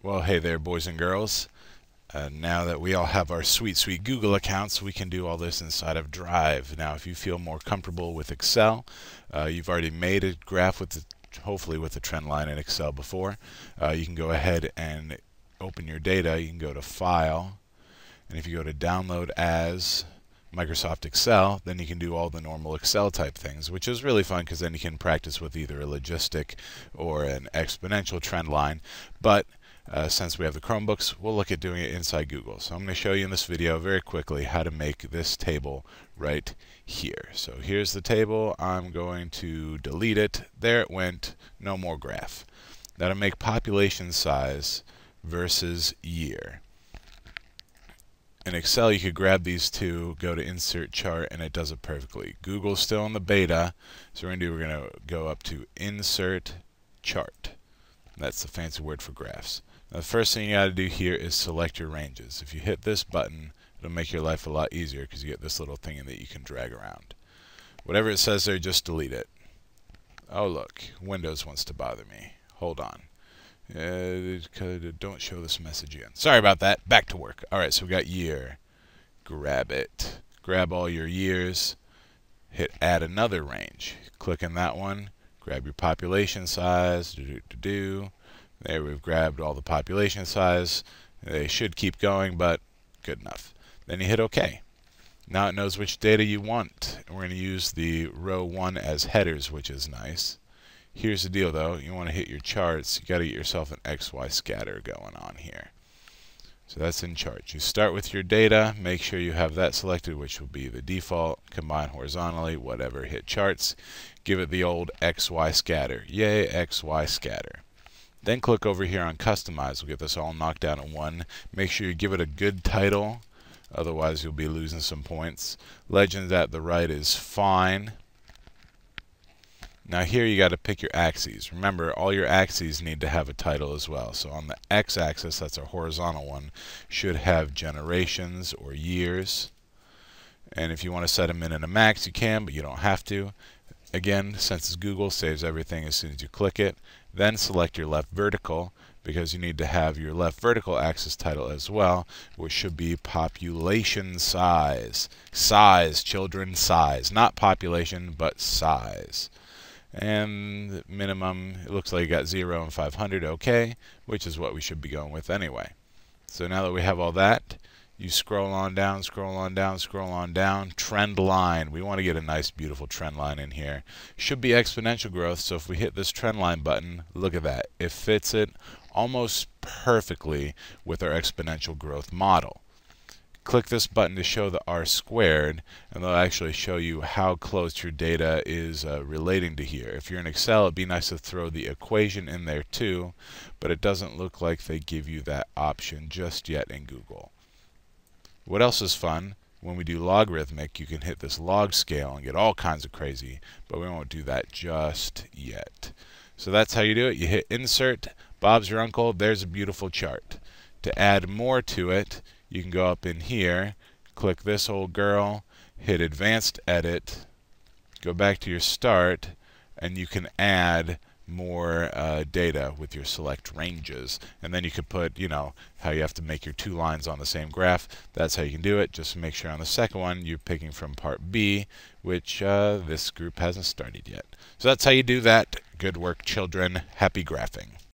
Well, hey there, boys and girls. Uh, now that we all have our sweet, sweet Google accounts, we can do all this inside of Drive. Now, if you feel more comfortable with Excel, uh, you've already made a graph with the, hopefully with a trend line in Excel before. Uh, you can go ahead and open your data. You can go to File, and if you go to Download As, Microsoft Excel, then you can do all the normal Excel type things, which is really fun because then you can practice with either a logistic or an exponential trend line. But uh, since we have the Chromebooks, we'll look at doing it inside Google. So I'm going to show you in this video very quickly how to make this table right here. So here's the table. I'm going to delete it. There it went. No more graph. That'll make population size versus year. In Excel, you could grab these two, go to Insert Chart, and it does it perfectly. Google's still in the beta, so we're going to do, we're going to go up to Insert Chart. That's the fancy word for graphs. Now, the first thing you got to do here is select your ranges. If you hit this button, it'll make your life a lot easier because you get this little thing that you can drag around. Whatever it says there, just delete it. Oh look, Windows wants to bother me. Hold on. Uh, don't show this message again. Sorry about that. Back to work. All right, so we got year. Grab it. Grab all your years. Hit add another range. Click on that one. Grab your population size. Do, do, do, do. There we've grabbed all the population size. They should keep going, but good enough. Then you hit OK. Now it knows which data you want. We're going to use the row 1 as headers, which is nice. Here's the deal though, you want to hit your charts, you got to get yourself an XY scatter going on here. So that's in charts. You start with your data, make sure you have that selected, which will be the default, combine horizontally, whatever, hit charts, give it the old XY scatter. Yay, XY scatter. Then click over here on Customize. We'll get this all knocked down at one. Make sure you give it a good title, otherwise you'll be losing some points. Legend at the right is fine. Now here you got to pick your axes. Remember, all your axes need to have a title as well. So on the x-axis, that's a horizontal one, should have generations or years. And if you want to set them in in a max, you can, but you don't have to. Again, since it's Google, saves everything as soon as you click it. Then select your left vertical because you need to have your left vertical axis title as well, which should be population size. Size, children, size. Not population, but size. And minimum, it looks like you got 0 and 500, okay, which is what we should be going with anyway. So now that we have all that, you scroll on down, scroll on down, scroll on down. Trend line. We want to get a nice, beautiful trend line in here. Should be exponential growth, so if we hit this trend line button, look at that. It fits it almost perfectly with our exponential growth model. Click this button to show the R squared, and they'll actually show you how close your data is uh, relating to here. If you're in Excel, it'd be nice to throw the equation in there too, but it doesn't look like they give you that option just yet in Google. What else is fun? When we do logarithmic, you can hit this log scale and get all kinds of crazy, but we won't do that just yet. So that's how you do it. You hit Insert, Bob's your uncle, there's a beautiful chart. To add more to it, you can go up in here, click this old girl, hit Advanced Edit, go back to your Start, and you can add more uh, data with your select ranges. And then you could put, you know, how you have to make your two lines on the same graph. That's how you can do it. Just make sure on the second one you're picking from part B, which uh, this group hasn't started yet. So that's how you do that. Good work, children. Happy graphing.